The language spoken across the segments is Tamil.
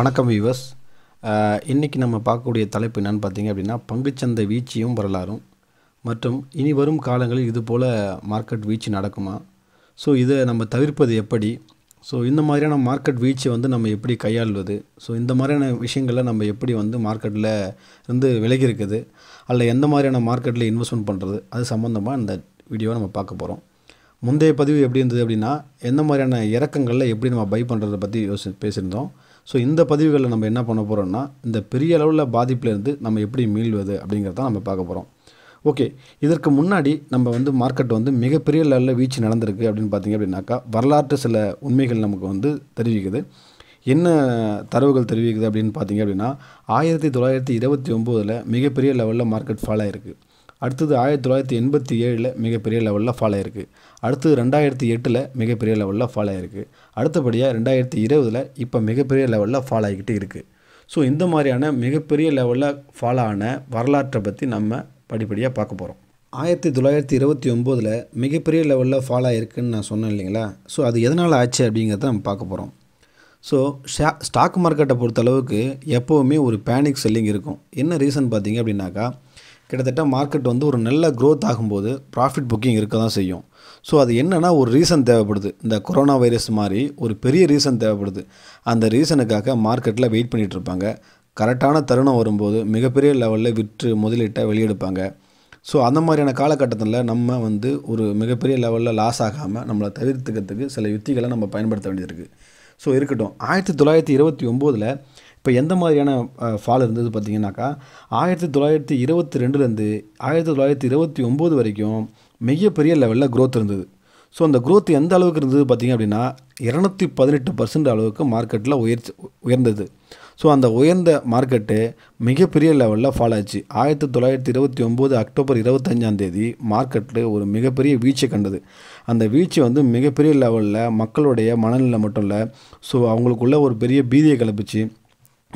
வணக்கம் வியூவர்ஸ் இன்றைக்கி நம்ம பார்க்கக்கூடிய தலைப்பு என்னன்னு பார்த்தீங்க அப்படின்னா பங்குச்சந்தை வீழ்ச்சியும் வரலாறும். மற்றும் இனி வரும் காலங்களில் இது போல் மார்க்கெட் வீழ்ச்சி நடக்குமா? ஸோ இதை நம்ம தவிர்ப்பது எப்படி? ஸோ இந்த மாதிரியான மார்க்கெட் வீழ்ச்சியை வந்து நம்ம எப்படி கையாள்வது? ஸோ இந்த மாதிரியான விஷயங்களை நம்ம எப்படி வந்து மார்க்கெட்டில் இருந்து விலகி இருக்குது அல்ல எந்த மாதிரியான மார்க்கெட்டில் இன்வெஸ்ட்மெண்ட் பண்ணுறது அது சம்மந்தமாக இந்த வீடியோவை நம்ம பார்க்க போகிறோம் முந்தைய பதிவு எப்படி இருந்தது அப்படின்னா எந்த மாதிரியான இறக்கங்களில் எப்படி நம்ம பை பண்ணுறதை பற்றி யோசி பேசியிருந்தோம். ஸோ இந்த பதிவுகளில் நம்ம என்ன பண்ண போகிறோம்னா இந்த பெரிய அளவில் பாதிப்புலேருந்து நம்ம எப்படி மீள்வது அப்படிங்கிறத நம்ம பார்க்க போகிறோம் ஓகே இதற்கு முன்னாடி நம்ம வந்து மார்க்கெட் வந்து மிகப்பெரிய லெவலில் வீழ்ச்சி நடந்திருக்கு அப்படின்னு பார்த்தீங்க அப்படின்னாக்கா வரலாற்று சில உண்மைகள் நமக்கு வந்து தெரிவிக்குது. என்ன தரவுகள் தெரிவிக்குது அப்படின்னு பார்த்தீங்க அப்படின்னா ஆயிரத்தி தொள்ளாயிரத்தி இருபத்தி ஒம்போதில் மிகப்பெரிய லெவலில் மார்க்கெட் ஃபால் ஆகிருக்கு அடுத்தது ஆயிரத்தி தொள்ளாயிரத்தி எண்பத்தி ஏழில் மிகப்பெரிய லெவலில் ஃபால் ஆயிருக்கு. அடுத்தது ரெண்டாயிரத்தி எட்டில் மிகப்பெரிய லெவலில் ஃபால் ஆயிருக்கு. அடுத்தபடியாக ரெண்டாயிரத்தி இருபதில் இப்போ மிகப்பெரிய லெவலில் ஃபால் ஆகிக்கிட்டு இருக்குது ஸோ இந்த மாதிரியான மிகப்பெரிய லெவலில் ஃபால் ஆன வரலாற்றை பற்றி நம்ம படிப்படியாக பார்க்க போகிறோம் ஆயிரத்தி தொள்ளாயிரத்தி இருபத்தி ஒம்போதில் மிகப்பெரிய லெவலில் ஃபால் ஆகிருக்குன்னு நான் சொன்னேன் இல்லைங்களா? ஸோ அது எதனால் ஆச்சு அப்படிங்கிறத நம்ம பார்க்க போகிறோம் ஸோ ஷா ஸ்டாக் மார்க்கெட்டை பொறுத்தளவுக்கு எப்போவுமே ஒரு பேனிக் செல்லிங் இருக்கும். என்ன ரீசன் பார்த்தீங்க அப்படின்னாக்கா கிட்டத்தட்ட மார்க்கெட் வந்து ஒரு நல்ல க்ரோத் ஆகும்போது ப்ராஃபிட் புக்கிங் இருக்க தான் செய்யும். ஸோ அது என்னென்னா ஒரு ரீசன் தேவைப்படுது. இந்த கொரோனா வைரஸ் மாதிரி ஒரு பெரிய ரீசன் தேவைப்படுது. அந்த ரீசனுக்காக மார்க்கெட்டில் வெயிட் பண்ணிகிட்ருப்பாங்க கரெக்டான தருணம் வரும்போது மிகப்பெரிய லெவலில் விற்று முதலீட்டை வெளியெடுப்பாங்க. ஸோ அந்த மாதிரியான காலகட்டத்தில் நம்ம வந்து ஒரு மிகப்பெரிய லெவலில் லாஸ் ஆகாமல் நம்மளை தவிர்த்துக்கிறதுக்கு சில யுத்திகளை நம்ம பயன்படுத்த வேண்டியது ஸோ இருக்கட்டும். ஆயிரத்தி தொள்ளாயிரத்தி இருபத்தி ஒம்போதில் இப்போ எந்த மாதிரியான ஃபால் இருந்தது பார்த்தீங்கன்னாக்கா ஆயிரத்தி தொள்ளாயிரத்தி இருபத்தி ரெண்டுலேருந்து ஆயிரத்தி தொள்ளாயிரத்தி இருபத்தி ஒம்பது வரைக்கும் மிகப்பெரிய லெவலில் க்ரோத் இருந்தது. ஸோ அந்த க்ரோத் எந்த அளவுக்கு இருந்தது பார்த்திங்க அப்படின்னா இரநூத்தி பதினெட்டு பர்சன்ட் அளவுக்கு மார்க்கெட்டில் உயர்ச்சி உயர்ந்தது. ஸோ அந்த உயர்ந்த மார்க்கெட்டு மிகப்பெரிய லெவலில் ஃபால் ஆச்சு. ஆயிரத்தி தொள்ளாயிரத்தி இருபத்தி ஒம்பது அக்டோபர் இருபத்தஞ்சாந்தேதி மார்க்கெட்டில் ஒரு மிகப்பெரிய வீழ்ச்சி கண்டது. அந்த வீழ்ச்சி வந்து மிகப்பெரிய லெவலில் மக்களுடைய மனநிலை மட்டும் இல்லை ஸோ அவங்களுக்குள்ள ஒரு பெரிய பீதியை கிளப்பிச்சு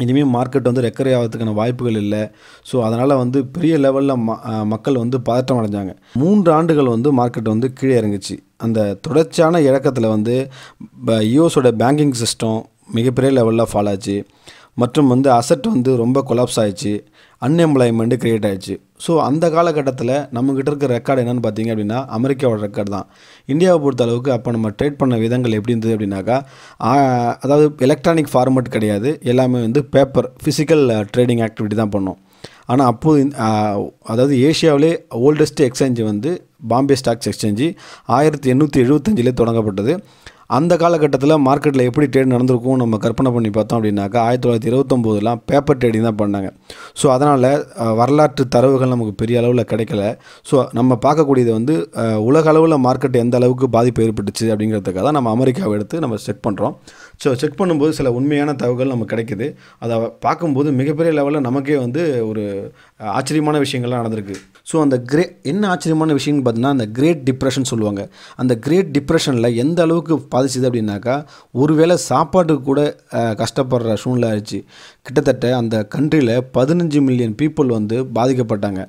இனிமேல் மார்க்கெட் வந்து ரெக்கரை ஆகிறதுக்கான வாய்ப்புகள் இல்லை. ஸோ அதனால் வந்து பெரிய லெவலில் ம மக்கள் வந்து பதட்டம் அடைஞ்சாங்க. மூன்று ஆண்டுகள் வந்து மார்க்கெட் வந்து கீழே இறங்குச்சு. அந்த தொடர்ச்சியான இழக்கத்தில் வந்து யூஎஸோட பேங்கிங் சிஸ்டம் மிகப்பெரிய லெவலில் ஃபால் ஆச்சு. மற்றும் வந்து அசட் வந்து ரொம்ப கொலாப்ஸ் ஆயிடுச்சு. அன்எம்ப்ளாய்மெண்ட்டு க்ரியேட் ஆயிடுச்சு. ஸோ அந்த காலகட்டத்தில் நம்மக்கிட்ட இருக்க ரெக்கார்டு என்னென்னு பார்த்தீங்க அப்படின்னா அமெரிக்காவோட ரெக்கார்டு தான். இந்தியாவை பொறுத்த அளவுக்கு அப்போ நம்ம ட்ரேட் பண்ண விதங்கள் எப்படி இருந்தது அப்படின்னாக்கா அதாவது எலக்ட்ரானிக் ஃபார்மேட் கிடையாது. எல்லாமே வந்து பேப்பர் ஃபிசிக்கல் ட்ரேடிங் ஆக்டிவிட்டி தான் பண்ணோம். ஆனால் அப்போது அதாவது ஏஷியாவிலே ஓல்டஸ்ட் எக்ஸ்சேஞ்சு வந்து பாம்பே ஸ்டாக்ஸ் எக்ஸ்சேஞ்சு ஆயிரத்தி எண்ணூற்றி எழுபத்தஞ்சிலே தொடங்கப்பட்டது. அந்த காலகட்டத்தில் மார்க்கெட்டில் எப்படி ட்ரேட் நடந்திருக்கும் நம்ம கற்பனை பண்ணி பார்த்தோம் அப்படின்னாக்கா ஆயிரத்தி தொள்ளாயிரத்தி இருபத்தொம்போதுலாம் பேப்பர் ட்ரேடிங் தான் பண்ணாங்க. ஸோ அதனால் வரலாற்று தரவுகள் நமக்கு பெரிய அளவில் கிடைக்கல. ஸோ நம்ம பார்க்கக்கூடியது வந்து உலக அளவில் மார்க்கெட் எந்த அளவுக்கு பாதிப்பு ஏற்பட்டுச்சு அப்படிங்கிறதுக்காக தான் நம்ம அமெரிக்காவை எடுத்து நம்ம செக் பண்ணுறோம் ஸோ செக் பண்ணும்போது சில உண்மையான தகவல்கள் நமக்கு கிடைக்குது. அதை பார்க்கும்போது மிகப்பெரிய லெவலில் நமக்கே வந்து ஒரு ஆச்சரியமான விஷயங்கள்லாம் நடந்திருக்கு. ஸோ அந்த கிரே என்ன ஆச்சரியமான விஷயம்னு பார்த்தீங்கன்னா அந்த கிரேட் டிப்ரெஷன் சொல்லுவாங்க. அந்த கிரேட் டிப்ரெஷனில் எந்த அளவுக்கு பாதிச்சுது அப்படின்னாக்கா ஒருவேளை சாப்பாட்டுக்கு கூட கஷ்டப்படுற சூழ்நிலை ஆயிடுச்சு. கிட்டத்தட்ட அந்த கண்ட்ரியில் பதினஞ்சு மில்லியன் பீப்புள் வந்து பாதிக்கப்பட்டாங்க.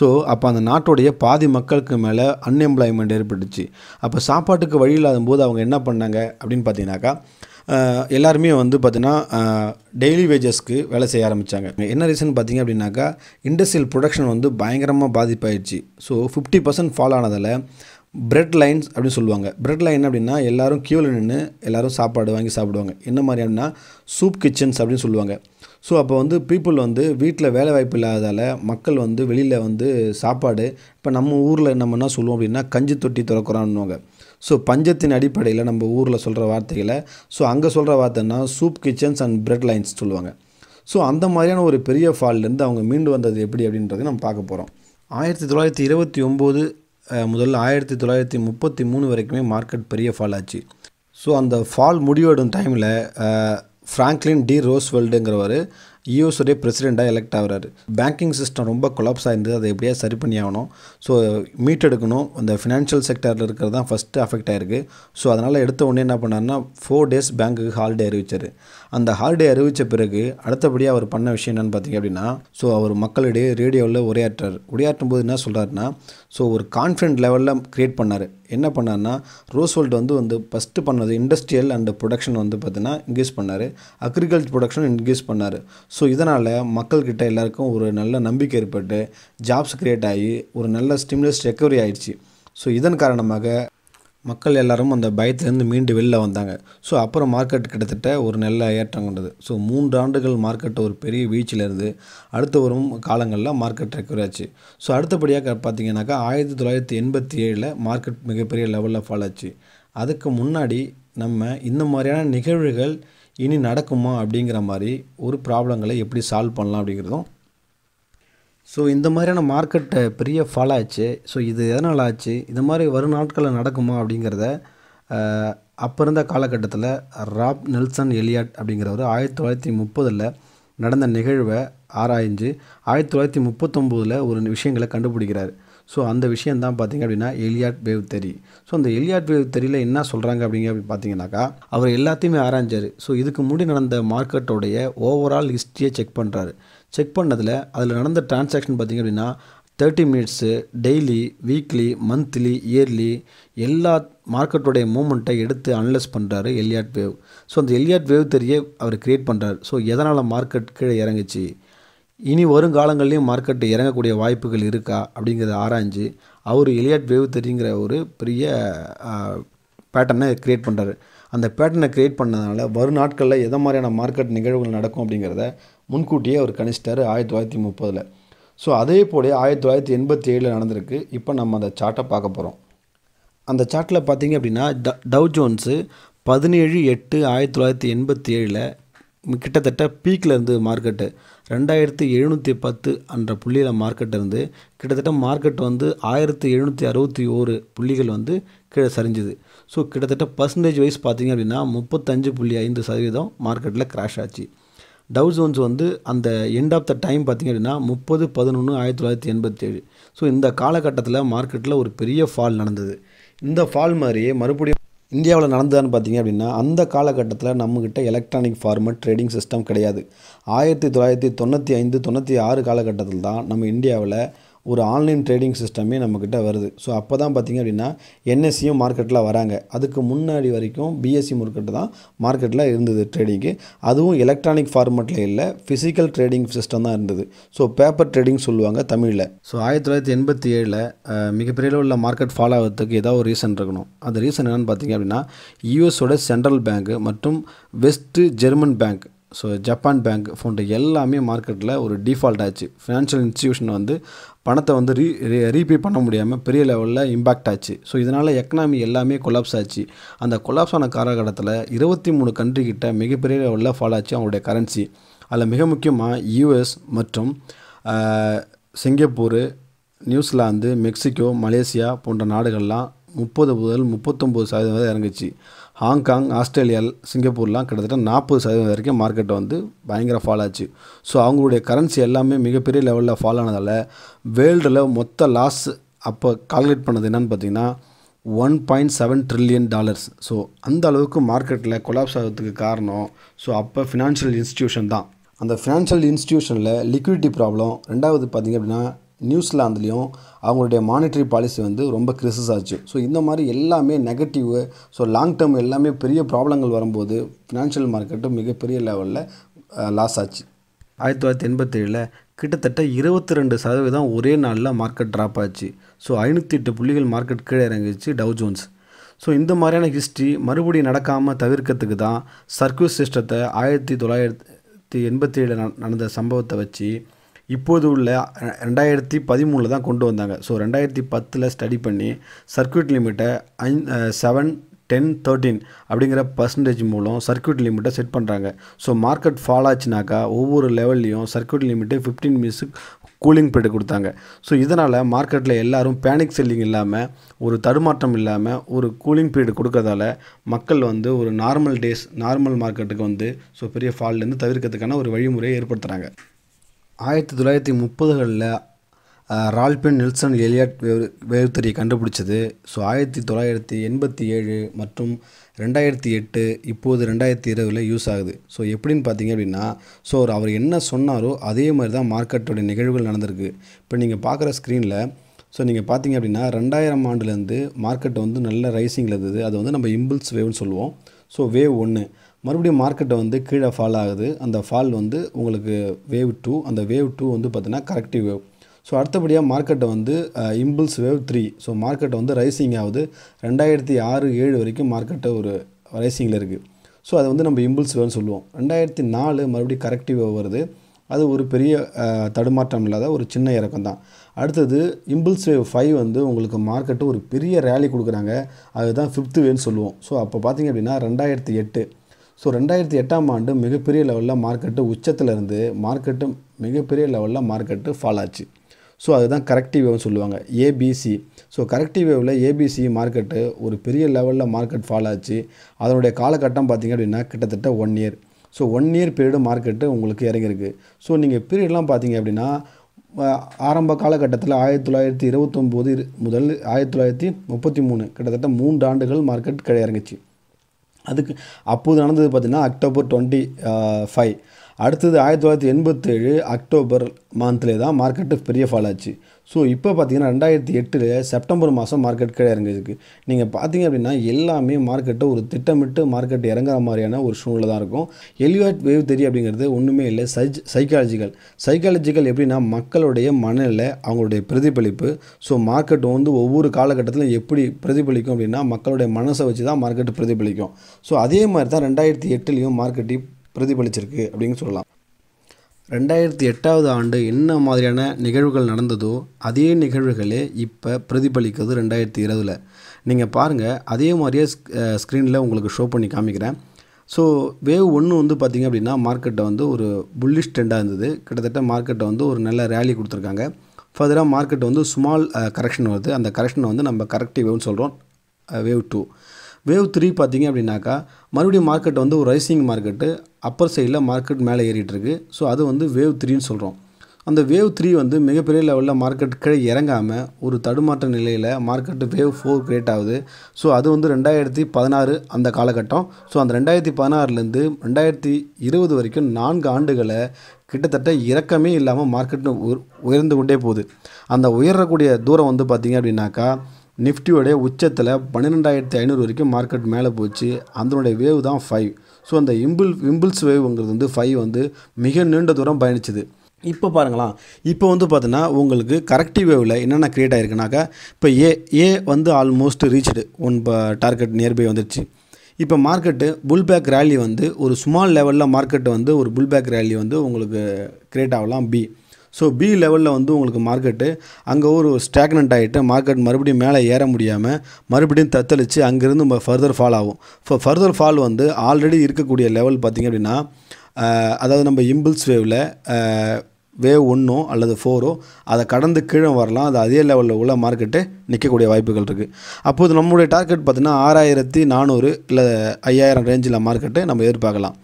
ஸோ அப்போ அந்த நாட்டுடைய பாதி மக்களுக்கு மேலே அன்எம்ப்ளாய்மெண்ட் ஏற்பட்டுச்சு. அப்போ சாப்பாட்டுக்கு வழி இல்லாத போது அவங்க என்ன பண்ணாங்க அப்படின்னு பார்த்தீங்கன்னாக்கா எல்லாருமே வந்து பார்த்திங்கன்னா டெய்லி வேஜஸ்க்கு வேலை செய்ய ஆரம்பித்தாங்க என்ன ரீசன் பார்த்தீங்க அப்படின்னாக்கா இண்டஸ்ட்ரியல் ப்ரொடக்ஷன் வந்து பயங்கரமாக பாதிப்பாயிடுச்சு. ஸோ ஃபிஃப்டி பர்சன்ட் ஃபால் ஆனதில் பிரெட் லைன்ஸ் அப்படின்னு சொல்லுவாங்க. பிரெட் லைன் அப்படின்னா எல்லோரும் கியூவில் நின்று எல்லோரும் சாப்பாடு வாங்கி சாப்பிடுவாங்க. என்ன மாதிரி அப்படின்னா சூப் கிச்சன்ஸ் அப்படின்னு சொல்லுவாங்க. ஸோ அப்போ வந்து பீப்புள் வந்து வீட்டில் வேலை வாய்ப்பு இல்லாததால் மக்கள் வந்து வெளியில் வந்து சாப்பாடு இப்போ நம்ம ஊரில் நம்ம என்ன சொல்லுவோம் அப்படின்னா கஞ்சி தொட்டி திறக்கிறோன்னுவாங்க. ஸோ பஞ்சத்தின் அடிப்படையில் நம்ம ஊரில் சொல்கிற வார்த்தைகளை ஸோ அங்கே சொல்கிற வார்த்தைன்னா soup kitchens and bread lines சொல்லுவாங்க. ஸோ அந்த மாதிரியான ஒரு பெரிய ஃபால்லேருந்து அவங்க மீண்டு வந்தது எப்படி அப்படின்றத நம்ம பார்க்க போகிறோம் ஆயிரத்தி தொள்ளாயிரத்தி இருபத்தி ஒம்போது முதல்ல ஆயிரத்தி தொள்ளாயிரத்தி முப்பத்தி மூணு வரைக்குமே மார்க்கெட் பெரிய ஃபால் ஆச்சு. ஸோ அந்த ஃபால் முடிவடும் டைமில் ஃப்ராங்க்லின் டி ரோஸ்வெல்டுங்கிறவர் யூஎஸோடைய பிரசிடெண்ட்டாக எலெக்ட் ஆகிறாரு. பேங்கிங் சிஸ்டம் ரொம்ப கொலாப்ஸ் ஆயிருந்தது. அதை எப்படியா சரி பண்ணி ஆகணும். ஸோ மீட் எடுக்கணும். அந்த ஃபினான்ஷியல் செக்டரில் இருக்கிறது தான் ஃபஸ்ட்டு அஃபெக்ட் ஆயிருக்கு. ஸோ அதனால் எடுத்த உடனே என்ன பண்ணார்னா ஃபோர் டேஸ் பேங்க்குக்கு ஹாலிடே அறிவிச்சார். அந்த ஹாலிடே அறிவித்த பிறகு அடுத்தபடியாக அவர் பண்ண விஷயம் என்னென்னு பார்த்தீங்க அப்படின்னா ஸோ அவர் மக்களிடையே ரேடியோவில் உரையாற்றார். உரையாற்றும் போது என்ன சொல்கிறாருன்னா ஸோ ஒரு கான்ஃபிடென்ட் லெவலில் க்ரியேட் பண்ணார். என்ன பண்ணார்னா ரோஸ்வெல்ட் வந்து வந்து ஃபஸ்ட்டு பண்ணது இண்டஸ்ட்ரியல் அண்ட் ப்ரொடக்ஷன் வந்து பார்த்தீங்கன்னா இன்க்ரீஸ் பண்ணார். அக்ரிகல்ச்சர் ப்ரொடக்ஷன் இன்க்ரீஸ் பண்ணார். ஸோ இதனால் மக்கள்கிட்ட எல்லாருக்கும் ஒரு நல்ல நம்பிக்கை ஏற்பட்டு ஜாப்ஸ் க்ரியேட் ஆகி ஒரு நல்ல ஸ்டிமுலஸ் ரெக்கவரி ஆயிடுச்சு. ஸோ இதன் காரணமாக மக்கள் எல்லாரும் அந்த பயத்துலேருந்து மீண்டு வெளில வந்தாங்க. ஸோ அப்புறம் மார்க்கெட் கிட்டத்தட்ட ஒரு நல்ல ஏற்றம் கொண்டது. ஸோ மூன்று ஆண்டுகள் மார்க்கெட் ஒரு பெரிய வீழ்ச்சியிலேருந்து இருந்து அடுத்து வரும் காலங்களில் மார்க்கெட் ரெக்கவரி ஆச்சு. ஸோ அடுத்தபடியாக பார்த்தீங்கன்னாக்கா ஆயிரத்தி தொள்ளாயிரத்தி எண்பத்தி ஏழில் மார்க்கெட் மிகப்பெரிய லெவலில் ஃபால் ஆச்சு. அதுக்கு முன்னாடி நம்ம இந்த மாதிரியான நிகழ்வுகள் இனி நடக்குமா அப்படிங்கிற மாதிரி ஒரு ப்ராப்ளங்களை எப்படி சால்வ் பண்ணலாம் அப்படிங்கிறதும் ஸோ இந்த மாதிரியான மார்க்கெட்டை பெரிய ஃபால் ஆச்சு. ஸோ இது எதனால் ஆச்சு? இந்த மாதிரி வரும் நாட்களில் நடக்குமா அப்படிங்கிறத அப்போ இருந்த காலகட்டத்தில் ராப் நெல்சன் எலியாட் அப்படிங்கிறவர் ஆயிரத்தி தொள்ளாயிரத்தி முப்பதில் நடந்த நிகழ்வை ஆராய்ஞ்சு ஆயிரத்தி தொள்ளாயிரத்தி முப்பத்தொம்போதில் ஒரு விஷயங்களை கண்டுபிடிக்கிறார். ஸோ அந்த விஷயந்தான் பார்த்திங்க பார்த்தீங்க அப்படின்னா எலியாட் வேவ் தெரி ஸோ அந்த எலியாட் வேவ் தெரியல என்ன சொல்கிறாங்க அப்படிங்க அப்படின்னு பார்த்தீங்கன்னாக்கா அவர் எல்லாத்தையுமே ஆராய்ஞ்சார். ஸோ இதுக்கு முன்னாடி நடந்த மார்க்கெட்டோடைய ஓவரால் ஹிஸ்ட்ரியை செக் பண்ணுறாரு செக் பண்ணதில் அதில் நடந்த டிரான்சாக்ஷன் பார்த்திங்க அப்படின்னா thirty minutes daily weekly monthly yearly எல்லா மார்க்கெட்டோடைய மூமெண்ட்டை எடுத்து அனலைஸ் பண்ணுறாரு எலியாட் வேவ் ஸோ அந்த எலியாட் வேவ் தெரிய அவர் கிரியேட் பண்ணுறாரு ஸோ எதனால் மார்க்கெட் கீழே இறங்குச்சு? இனி வருங்காலங்கள்லேயும் மார்க்கெட் இறங்கக்கூடிய வாய்ப்புகள் இருக்கா? அப்படிங்கிறத ஆராய்ஞ்சு அவர் எலியாட் வேவ் தெரிங்கிற ஒரு பெரிய பேட்டர்னை க்ரியேட் பண்ணுறாரு அந்த பேட்டர்னை க்ரியேட் பண்ணதுனால வரும் நாட்களில் எதை மாதிரியான மார்க்கெட் நிகழ்வுகள் நடக்கும் அப்படிங்கிறத முன்கூட்டியே அவர் கணிச்சிட்டார் ஆயிரத்தி தொள்ளாயிரத்தி முப்பதில். ஸோ அதே போல ஆயிரத்தி தொள்ளாயிரத்தி எண்பத்தி ஏழில் நடந்திருக்கு. இப்போ நம்ம அந்த சார்ட்டை பார்க்க போகிறோம் அந்த சார்ட்டில் பார்த்தீங்க அப்படின்னா ட டவ் ஜோன்ஸு பதினேழு எட்டு ஆயிரத்தி தொள்ளாயிரத்தி எண்பத்தி ஏழில் கிட்டத்தட்ட பீக்கில் இருந்து மார்க்கெட்டு ரெண்டாயிரத்தி எழுநூற்றி பத்து என்ற புள்ளியில் மார்க்கெட் இருந்து கிட்டத்தட்ட மார்க்கெட் வந்து ஆயிரத்தி எழுநூற்றி அறுபத்தி ஓரு புள்ளிகள் வந்து கீழே சரிஞ்சுது. ஸோ கிட்டத்தட்ட பர்சன்டேஜ் வைஸ் பார்த்தீங்க அப்படின்னா முப்பத்தஞ்சு புள்ளி ஐந்து சதவீதம் மார்க்கெட்டில் க்ராஷ் ஆச்சு. டவ் ஜோன்ஸ் வந்து அந்த எண்ட் ஆஃப் த டைம் பார்த்திங்க அப்படின்னா முப்பது பதினொன்று ஆயிரத்தி தொள்ளாயிரத்தி எண்பத்தி ஏழு. ஸோ இந்த காலகட்டத்தில் மார்க்கெட்டில் ஒரு பெரிய ஃபால் நடந்தது. இந்த ஃபால் மாதிரியே மறுபடியும் இந்தியாவில் நடந்ததான்னு பார்த்தீங்க அப்படின்னா அந்த காலகட்டத்தில் நம்மக்கிட்ட எலக்ட்ரானிக் ஃபார்மட் ட்ரேடிங் சிஸ்டம் கிடையாது. ஆயிரத்தி தொள்ளாயிரத்தி தொண்ணூற்றி ஐந்து தொண்ணூற்றி ஆறு காலகட்டத்தில் தான் நம்ம இந்தியாவில் ஒரு ஆன்லைன் ட்ரேடிங் சிஸ்டமே நம்மக்கிட்ட வருது. ஸோ அப்போ தான் பார்த்திங்க அப்படின்னா என்எஸ்சியும் மார்க்கெட்டில் வராங்க. அதுக்கு முன்னாடி வரைக்கும் பிஎஸ்சி மார்க்கெட்டு தான் மார்க்கெட்டில் இருந்தது ட்ரேடிங்கு அதுவும் எலக்ட்ரானிக் ஃபார்மேட்டில் இல்லை ஃபிசிக்கல் ட்ரேடிங் சிஸ்டம் தான் இருந்தது. ஸோ பேப்பர் ட்ரேடிங் சொல்லுவாங்க தமிழில். ஸோ ஆயிரத்தி தொள்ளாயிரத்தி எண்பத்தி ஏழில் மிகப்பெரிய உள்ள மார்க்கெட் ஃபாலோ ஆகிறதுக்கு ஏதாவது ஒரு ரீசன் இருக்கணும். அந்த ரீசன் என்னென்னு பார்த்தீங்க அப்படின்னா யூஎஸோட சென்ட்ரல் பேங்க் மற்றும் west German bank so Japan bank போன்ற எல்லாமே மார்க்கெட்டில் ஒரு டிஃபால்ட் ஆச்சு. ஃபினான்ஷியல் இன்ஸ்டியூஷன் வந்து பணத்தை வந்து ரீ ரீபே பண்ண முடியாமல் பெரிய லெவலில் இம்பாக்ட் ஆச்சு. ஸோ இதனால் எக்கனாமி எல்லாமே கொலாப்ஸ் ஆச்சு. அந்த கொலாப்ஸ் ஆன காலகட்டத்தில் இருபத்தி மூணு கண்ட்ரிக்கிட்ட மிகப்பெரிய லெவலில் ஃபாலோ ஆச்சு அவங்களுடைய கரன்சி அதில் மிக முக்கியமாக யூஎஸ் மற்றும் சிங்கப்பூர் நியூசிலாந்து மெக்சிகோ மலேசியா போன்ற நாடுகள்லாம் முப்பது முதல் முப்பத்தொம்போது சதவீதம் இறங்குச்சு. ஹாங்காங் ஆஸ்திரேலியா சிங்கப்பூர்லாம் கிட்டத்தட்ட நாற்பது சதவீதம் வரைக்கும் மார்க்கெட்டை வந்து பயங்கர ஃபால் ஆச்சு. ஸோ அவங்களுடைய கரன்சி எல்லாமே மிகப்பெரிய லெவலில் ஃபால் ஆனதால் வேர்ல்டில் மொத்த லாஸ் அப்போ கால்குலேட் பண்ணது என்னென்னு பார்த்தீங்கன்னா one point seven trillion dollars so அந்த அளவுக்கு மார்க்கெட்டில் கொலாப்ஸ் ஆகிறதுக்கு காரணம் ஸோ அப்போ ஃபினான்ஷியல் இன்ஸ்டியூஷன் தான். அந்த ஃபினான்ஷியல் இன்ஸ்டியூஷனில் லிக்விடிட்டி ப்ராப்ளம் ரெண்டாவது பார்த்திங்க அப்படின்னா நியூசிலாந்துலேயும் அவங்களுடைய மானிட்டரி பாலிசி வந்து ரொம்ப கிரிசஸ் ஆச்சு. ஸோ இந்த மாதிரி எல்லாமே நெகட்டிவ் ஸோ லாங் டேர்ம் எல்லாமே பெரிய ப்ராப்ளங்கள் வரும்போது ஃபினான்ஷியல் மார்க்கெட்டு மிகப்பெரிய லெவலில் லாஸ் ஆச்சு. ஆயிரத்தி தொள்ளாயிரத்தி எண்பத்தேழில் கிட்டத்தட்ட இருபத்தி ரெண்டு சதவீதம் ஒரே நாளில் மார்க்கெட் ட்ராப் ஆச்சு. ஸோ ஐநூற்றி எட்டு புள்ளிகள் மார்க்கெட் கீழே இறங்கிச்சு டவ் ஜோன்ஸ் ஸோ இந்த மாதிரியான ஹிஸ்ட்ரி மறுபடியும் நடக்காமல் தவிர்க்கிறதுக்கு தான் சர்க்கியூஸ் சிஸ்டத்தை ஆயிரத்தி தொள்ளாயிரத்தி எண்பத்தி ஏழில் நடந்த சம்பவத்தை வச்சு இப்போது உள்ள ரெண்டாயிரத்தி பதிமூணில் தான் கொண்டு வந்தாங்க. ஸோ ரெண்டாயிரத்தி பத்தில் ஸ்டடி பண்ணி சர்க்யூட் லிமிட்டை ஐந் செவன் டென் தேர்ட்டீன் அப்படிங்கிற பர்சன்டேஜ் மூலம் சர்க்யூட் லிமிட்டை செட் பண்ணுறாங்க ஸோ மார்க்கெட் ஃபால் ஆச்சுனாக்கா ஒவ்வொரு லெவல்லையும் சர்க்யூட் லிமிட்டு ஃபிஃப்டீன் மினிட்ஸுக்கு கூலிங் பீரியட் கொடுத்தாங்க. ஸோ இதனால் மார்க்கெட்டில் எல்லாரும் பேனிக் செல்லிங் இல்லாமல் ஒரு தடுமாற்றம் இல்லாமல் ஒரு கூலிங் பீரியட் கொடுக்கறதால மக்கள் வந்து ஒரு நார்மல் டேஸ் நார்மல் மார்க்கெட்டுக்கு வந்து ஸோ பெரிய ஃபால்லேருந்து தவிர்க்கிறதுக்கான ஒரு வழிமுறையை ஏற்படுத்துகிறாங்க ஆயிரத்தி தொள்ளாயிரத்தி முப்பதுகளில் ரால்பின் நில்சன் எலியட் வேவ் வேவ் கண்டுபிடிச்சது. ஸோ ஆயிரத்தி தொள்ளாயிரத்தி எண்பத்தி ஏழு மற்றும் ரெண்டாயிரத்தி எட்டு இப்போது ரெண்டாயிரத்தி இருபதில் யூஸ் ஆகுது. ஸோ எப்படின்னு பார்த்தீங்க அப்படின்னா ஸோ அவர் என்ன சொன்னாரோ அதே மாதிரி தான் மார்க்கெட்டோட நிகழ்வுகள் நடந்திருக்கு. இப்போ நீங்கள் பார்க்குற ஸ்க்ரீனில் ஸோ நீங்கள் பார்த்தீங்க அப்படின்னா ரெண்டாயிரம் ஆண்டுலேருந்து மார்க்கெட் வந்து நல்ல ரைசிங்கில் இருந்தது. அது வந்து நம்ம இம்புல்ஸ் வேவ்னு சொல்லுவோம். ஸோ வேவ் ஒன்று மறுபடியும் மார்க்கெட்டை வந்து கீழே ஃபால் ஆகுது. அந்த ஃபால் வந்து உங்களுக்கு வேவ் டூ அந்த வேவ் டூ வந்து பார்த்தீங்கன்னா கரெக்டிவ் வேவ் ஸோ அடுத்தபடியாக மார்க்கெட்டை வந்து இம்புல்ஸ் வேவ் த்ரீ ஸோ மார்க்கெட்டை வந்து ரைசிங் ஆகுது. ரெண்டாயிரத்தி ஆறு ஏழு வரைக்கும் மார்க்கெட்டை ஒரு ரைசிங்கில் இருக்குது ஸோ அதை வந்து நம்ம இம்புல்ஸ் வேவ்னு சொல்லுவோம். ரெண்டாயிரத்தி நாலு மறுபடியும் கரெக்டிவ் வேவ் வருது. அது ஒரு பெரிய தடுமாற்றம் இல்லாத ஒரு சின்ன இறக்கம் தான். அடுத்தது இம்புல்ஸ் வேவ் ஃபைவ் வந்து உங்களுக்கு மார்க்கெட்டு ஒரு பெரிய ரேலி கொடுக்குறாங்க. அதுதான் ஃபிஃப்த்து வேவ்னு சொல்லுவோம். ஸோ அப்போ பார்த்தீங்க அப்படின்னா ரெண்டாயிரத்தி எட்டு ஸோ ரெண்டாயிரத்தி எட்டாம் ஆண்டு மிகப்பெரிய லெவலில் மார்க்கெட்டு உச்சத்தில் இருந்து மார்க்கெட்டு மிகப்பெரிய லெவலில் மார்க்கெட்டு ஃபால் ஆச்சு. ஸோ அதுதான் கரெக்டிவ் வேவ்னு சொல்லுவாங்க. ஏபிசி ஸோ கரெக்டிவ் வேவில் ஏபிசி மார்க்கெட்டு ஒரு பெரிய லெவலில் மார்க்கெட் ஃபால் ஆச்சு. அதனுடைய காலகட்டம் பார்த்திங்க அப்படின்னா கிட்டத்தட்ட one year so one year period market உங்களுக்கு இறங்கியிருக்கு. ஸோ நீங்கள் பீரியட்லாம் பார்த்தீங்க அப்படின்னா ஆரம்ப காலகட்டத்தில் ஆயிரத்தி தொள்ளாயிரத்தி இருபத்தொம்போது முதல் ஆயிரத்தி தொள்ளாயிரத்தி முப்பத்தி மூணு கிட்டத்தட்ட மூன்று ஆண்டுகள் மார்க்கெட் கீழே இறங்குச்சு. அதுக்கு அப்போது நடந்தது பார்த்திங்கன்னா அக்டோபர் டுவெண்ட்டி ஃபைவ் அடுத்தது ஆயிரத்தி தொள்ளாயிரத்தி எண்பத்தேழு அக்டோபர் மந்த்லே தான் மார்க்கெட்டு பெரிய ஃபால் ஆச்சு. ஸோ இப்போ பார்த்தீங்கன்னா ரெண்டாயிரத்தி எட்டில் செப்டம்பர் மாதம் மார்க்கெட் கீழே இறங்கிருக்கு நீங்கள் பார்த்தீங்க அப்படின்னா எல்லாமே மார்க்கெட்டை ஒரு திட்டமிட்டு மார்க்கெட் இறங்குற மாதிரியான ஒரு சூழ்நிலை தான் இருக்கும். எலிவேட் வேவ் தெரி அப்படிங்கிறது ஒன்றுமே இல்லை சைஜ் சைக்காலஜிக்கல் சைக்காலஜிக்கல் எப்படின்னா மக்களுடைய மனநிலை அவங்களுடைய பிரதிபலிப்பு. ஸோ மார்க்கெட் வந்து ஒவ்வொரு காலகட்டத்திலும் எப்படி பிரதிபலிக்கும் அப்படின்னா மக்களுடைய மனசை வச்சு தான் மார்க்கெட் பிரதிபலிக்கும். ஸோ அதே மாதிரி தான் ரெண்டாயிரத்தி எட்டுலேயும் மார்க்கெட்டி பிரதிபலிச்சிருக்கு அப்படின்னு சொல்லலாம். ரெண்டாயிரத்தி எட்டாவது ஆண்டு என்ன மாதிரியான நிகழ்வுகள் நடந்ததோ அதே நிகழ்வுகளே இப்போ பிரதிபலிக்கிறது ரெண்டாயிரத்தி இருபதில். நீங்கள் பாருங்கள் அதே மாதிரியே ஸ்க்ரீனில் உங்களுக்கு ஷோ பண்ணி காமிக்கிறேன். ஸோ வேவ் ஒன்று வந்து பார்த்திங்க அப்படின்னா மார்க்கெட்டை வந்து ஒரு புல்லிஷ் ட்ரெண்டாக இருந்தது. கிட்டத்தட்ட மார்க்கெட்டை வந்து ஒரு நல்ல ரேலி கொடுத்துருக்காங்க. ஃபர்தராக மார்க்கெட் வந்து ஸ்மால் கரெக்ஷன் வருது. அந்த கரெக்ஷனை வந்து நம்ம கரெக்டிவ் வேவ்னு சொல்கிறோம் வேவ் டூ வேவ் த்ரீ பார்த்தீங்க அப்படின்னாக்கா மறுபடியும் மார்க்கெட் வந்து ஒரு ரைசிங் மார்க்கெட்டு அப்பர் சைடில் மார்க்கெட் மேலே ஏறிட்டுருக்கு. ஸோ அது வந்து வேவ் த்ரீன்னு சொல்கிறோம் அந்த வேவ் த்ரீ வந்து மிகப்பெரிய லெவலில் மார்க்கெட் கீழே இறங்காமல் ஒரு தடுமாற்ற நிலையில் மார்க்கெட்டு வேவ் ஃபோர் கிரியேட் ஆகுது. ஸோ அது வந்து ரெண்டாயிரத்தி பதினாறு அந்த காலகட்டம். ஸோ அந்த ரெண்டாயிரத்தி பதினாறுலேருந்து ரெண்டாயிரத்தி இருபது வரைக்கும் நான்கு ஆண்டுகளை கிட்டத்தட்ட இறக்கமே இல்லாமல் மார்க்கெட் உயர்ந்து கொண்டே போகுது. அந்த உயரக்கூடிய தூரம் வந்து பார்த்திங்க அப்படின்னாக்கா நிஃப்டியோடைய உச்சத்தில் பன்னிரெண்டாயிரத்தி ஐநூறு வரைக்கும் மார்க்கெட் மேலே போச்சு. அதனுடைய வேவ் தான் ஃபைவ் ஸோ அந்த இம்பிள் இம்புல்ஸ் வேவ்ங்கிறது வந்து ஃபைவ் வந்து மிக நீண்ட தூரம் பயணிச்சுது. இப்போ பாருங்களாம் இப்போ வந்து பார்த்தீங்கன்னா உங்களுக்கு கரெக்டிவ் வேவில் என்னென்ன க்ரியேட் ஆகிருக்குனாக்கா இப்போ ஏ ஏ வந்து almost reached one target nearby வந்துருச்சு. இப்போ மார்க்கெட்டு புல்பேக் ரேலி வந்து ஒரு ஸ்மால் லெவலில் மார்க்கெட்டு வந்து ஒரு புல்பேக் ரேலி வந்து உங்களுக்கு க்ரியேட் ஆகலாம். பி ஸோ பி லெவலில் வந்து உங்களுக்கு மார்க்கெட்டு அங்கே ஒரு ஸ்டாக்னண்ட் ஆகிட்டு மார்க்கெட் மறுபடியும் மேலே ஏற முடியாமல் மறுபடியும் தத்தளித்து அங்கேருந்து ஃபர்தர் ஃபால் ஆகும். இப்போ ஃபர்தர் ஃபால் வந்து ஆல்ரெடி இருக்கக்கூடிய லெவல் பார்த்திங்க அப்படின்னா அதாவது நம்ம இம்பிள்ஸ் வேவில் வேவ் ஒன்றோ அல்லது ஃபோரோ அதை கடந்து கீழே வரலாம். அது அதே லெவலில் உள்ள மார்க்கெட்டு நிற்கக்கூடிய வாய்ப்புகள் இருக்குது அப்போது நம்மளுடைய டார்கெட் பார்த்திங்கன்னா ஆறாயிரத்தி நானூறு இல்லை ஐயாயிரம் ரேஞ்சில் மார்க்கெட்டு நம்ம எதிர்பார்க்கலாம்.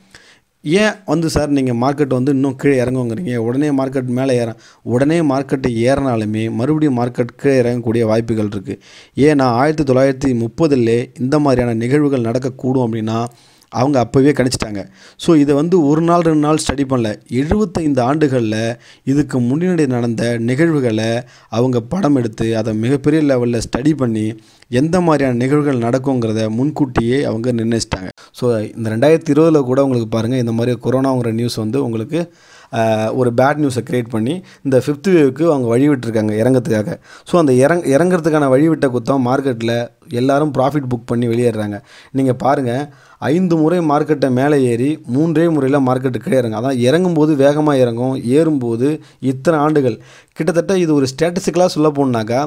ஏன் வந்து சார் நீங்கள் மார்க்கெட் வந்து இன்னும் கீழே இறங்குங்கிறீங்க? உடனே மார்க்கெட் மேலே ஏற உடனே மார்க்கெட்டு ஏறினாலுமே மறுபடியும் மார்க்கெட் கீழே இறங்கக்கூடிய வாய்ப்புகள் இருக்குது ஏன்னா ஆயிரத்தி தொள்ளாயிரத்தி முப்பதுலே இந்த மாதிரியான நிகழ்வுகள் நடக்கக்கூடும் அப்படின்னா அவங்க அப்போவே கணிச்சிட்டாங்க. ஸோ இதை வந்து ஒரு நாள் ரெண்டு நாள் ஸ்டடி பண்ணல. எழுபத்தைந்து ஆண்டுகளில் இதுக்கு முன்னாடி நடந்த நிகழ்வுகளை அவங்க படம் எடுத்து அதை மிகப்பெரிய லெவலில் ஸ்டடி பண்ணி எந்த மாதிரியான நிகழ்வுகள் நடக்குங்கிறத முன்கூட்டியே அவங்க நிர்ணயிச்சிட்டாங்க. ஸோ இந்த ரெண்டாயிரத்தி இருபதில் கூட உங்களுக்கு பாருங்கள் இந்த மாதிரி கொரோனாங்கிற நியூஸ் வந்து உங்களுக்கு ஒரு பேட் நியூஸை க்ரியேட் பண்ணி இந்த ஃபிஃப்த் வேவுக்கு அவங்க வழிவிட்டிருக்காங்க இறங்கிறதுக்காக. ஸோ அந்த இறங் இறங்கிறதுக்கான வழி விட்ட குத்தம் மார்க்கெட்டில் எல்லாரும் ப்ராஃபிட் புக் பண்ணி வெளியேறாங்க நீங்கள் பாருங்கள் ஐந்து முறை மார்க்கெட்டை மேலே ஏறி மூன்றே முறையில் மார்க்கெட்டு கீழே அதான் இறங்கும்போது வேகமாக இறங்கும் ஏறும்போது இத்தனை ஆண்டுகள். கிட்டத்தட்ட இது ஒரு ஸ்டேட்டஸ்டிக்கலாக சொல்ல போனாக்கா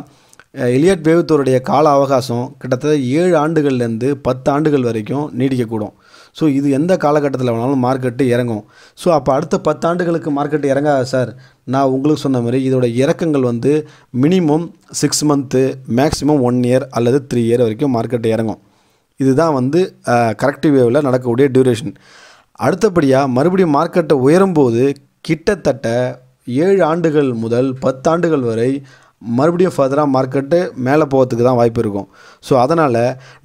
எலியட் வேவத்தோருடைய கால அவகாசம் கிட்டத்தட்ட ஏழு ஆண்டுகள்லேருந்து பத்து ஆண்டுகள் வரைக்கும் நீடிக்கக்கூடும். ஸோ இது எந்த காலகட்டத்தில் வேணாலும் மார்க்கெட்டு இறங்கும். ஸோ அப்போ அடுத்த பத்தாண்டுகளுக்கு மார்க்கெட் இறங்காது சார்? நான் உங்களுக்கு சொன்ன மாதிரி இதோட இறக்கங்கள் வந்து minimum six month maximum one year அல்லது த்ரீ இயர் வரைக்கும் மார்க்கெட் இறங்கும். இதுதான் வந்து கரெக்டிவ் வேவில் நடக்கக்கூடிய டியூரேஷன் அடுத்தபடியாக மறுபடியும் மார்க்கெட்டை உயரும்போது கிட்டத்தட்ட ஏழு ஆண்டுகள் முதல் பத்தாண்டுகள் வரை மறுபடியும் ஃபர்தராக மார்க்கெட்டு மேலே போகிறதுக்கு தான் வாய்ப்பு இருக்கும். ஸோ அதனால்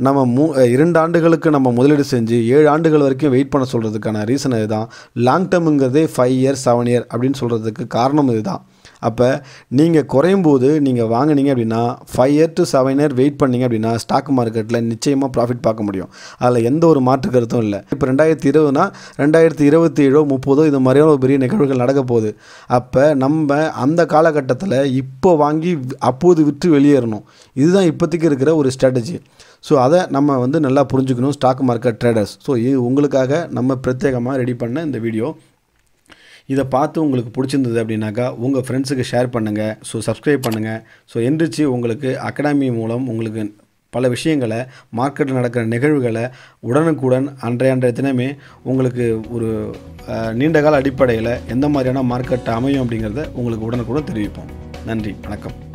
நம்ம மூ இரண்டு ஆண்டுகளுக்கு நம்ம முதலீடு செஞ்சு ஏழு ஆண்டுகள் வரைக்கும் வெயிட் பண்ண சொல்கிறதுக்கான ரீசன் இதுதான். லாங் டேர்முங்கிறதே ஃபைவ் இயர் செவன் இயர் அப்படின்னு சொல்கிறதுக்கு காரணம் இதுதான். அப்போ நீங்கள் குறையும் போது நீங்கள் வாங்குனீங்க அப்படின்னா five year to seven year wait பண்ணீங்க அப்படின்னா ஸ்டாக் மார்க்கெட்டில் நிச்சயமாக ப்ராஃபிட் பார்க்க முடியும். அதில் எந்த ஒரு மாற்று கருத்தும் இல்லை. இப்போ ரெண்டாயிரத்தி இருபதுனா ரெண்டாயிரத்தி இருபத்தி ஏழோ முப்பதோ இது மாதிரியான ஒரு பெரிய நிகழ்வுகள் நடக்க போகுது. அப்போ நம்ம அந்த காலகட்டத்தில் இப்போ வாங்கி அப்போது விற்று வெளியேறணும். இதுதான் இப்போதைக்கு இருக்கிற ஒரு ஸ்ட்ராட்டஜி ஸோ அதை நம்ம வந்து நல்லா புரிஞ்சுக்கணும் ஸ்டாக் மார்க்கெட் ட்ரேடர்ஸ் ஸோ இது உங்களுக்காக நம்ம பிரத்யேகமாக ரெடி பண்ண இந்த வீடியோ இதை பார்த்து உங்களுக்கு பிடிச்சிருந்தது அப்படின்னாக்கா உங்கள் ஃப்ரெண்ட்ஸுக்கு ஷேர் பண்ணுங்கள் ஸோ சப்ஸ்கிரைப் பண்ணுங்கள் ஸோ எந்திரிச்சு உங்களுக்கு அகாடமி மூலம் உங்களுக்கு பல விஷயங்களை மார்க்கெட்டில் நடக்கிற நிகழ்வுகளை உடனுக்குடன் அன்றைய அன்றைய தினமே உங்களுக்கு ஒரு நீண்டகால அடிப்படையில் எந்த மாதிரியான மார்க்கெட் அமையும் அப்படிங்கிறத உங்களுக்கு உடனுக்குடன் தெரிவிப்போம். நன்றி. வணக்கம்.